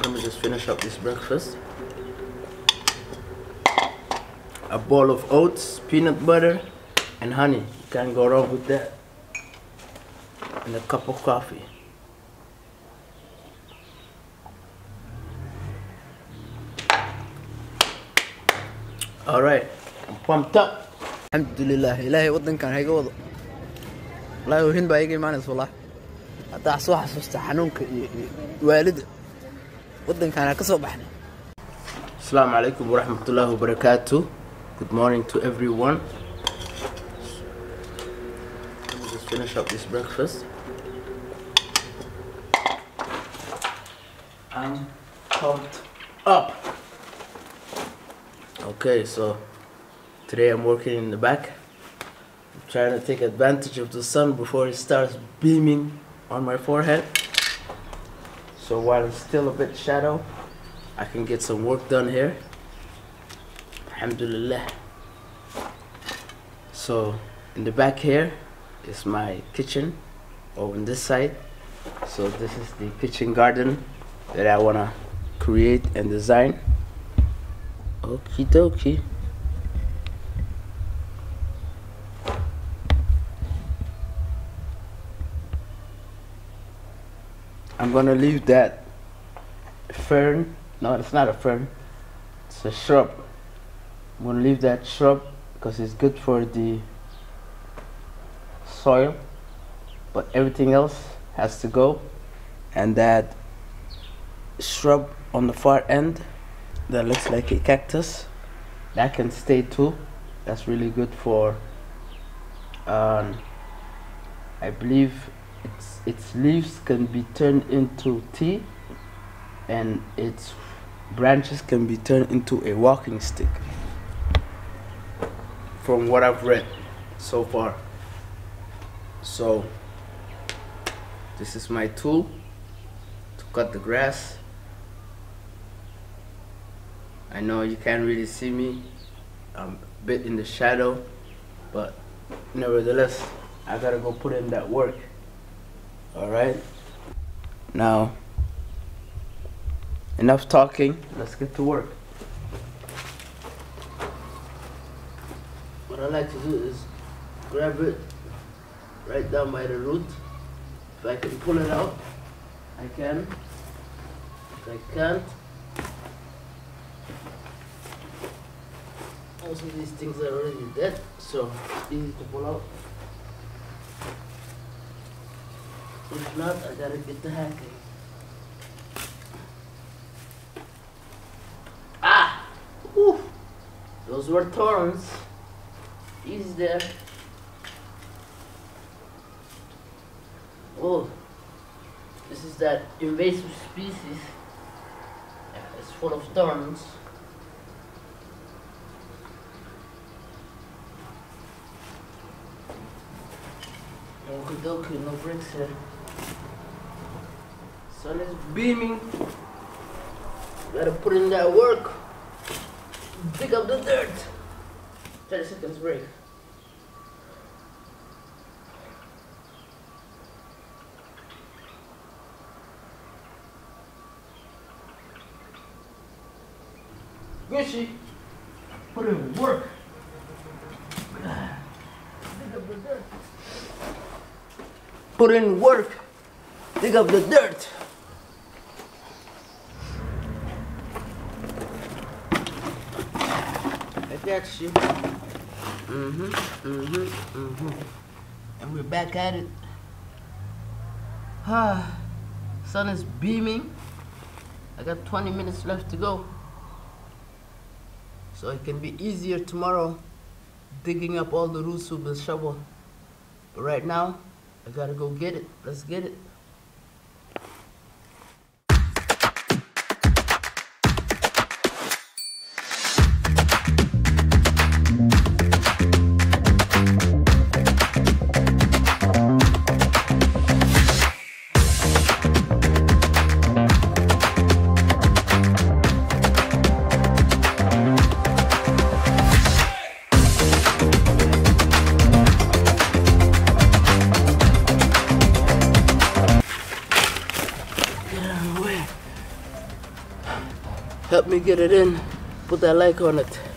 Let me just finish up this breakfast. A bowl of oats, peanut butter, and honey. You can't go wrong with that. And a cup of coffee. Alright, I'm pumped up. wadankan hayga wado wallaahi wahin baa iga imaanaysa wallah haddaa soo xasuusta xanuunka iyo iyo waalida wadankan ha ka soo baxnay alaikum wa barakatuh. Good morning to everyone. Let me just finish up this breakfast. I'm pumped up. Okay, so today I'm working in the back. I'm trying to take advantage of the sun before it starts beaming on my forehead. So while it's still a bit shadow, I can get some work done here. Alhamdulillah. So in the back here is my kitchen over on this side. So this is the kitchen garden that I wanna create and design. Okie dokie. I'm gonna leave that fern. No, it's not a fern. It's a shrub. I'm gonna leave that shrub because it's good for the soil, but everything else has to go. And that shrub on the far end that looks like a cactus that can stay too. That's really good for. Um, I believe its its leaves can be turned into tea and its branches can be turned into a walking stick from what I've read so far. So this is my tool to cut the grass. I know you can't really see me I'm a bit in the shadow but nevertheless I gotta go put in that work all right. Now enough talking. Let's get to work. What i like to do is grab it right down by the root. If i can pull it out i can. If i can't also these things are already dead so easy to pull out if not i gotta get the hacking Ah! Whew. Those were thorns. Easy there. Oh, this is that invasive species. It's full of thorns. No bricks here. Sun is beaming. Gotta put in that work. Pick up the dirt. 30 seconds break. Gucci, put in work. Put in work. Dig up the dirt. Got you. Mm-hmm, mm-hmm, mm-hmm. And we're back at it. Ah, sun is beaming. I got 20 minutes left to go. So it can be easier tomorrow digging up all the roots with the shovel. But right now, I gotta go get it. Let's get it. Help me get it in. Put that like on it.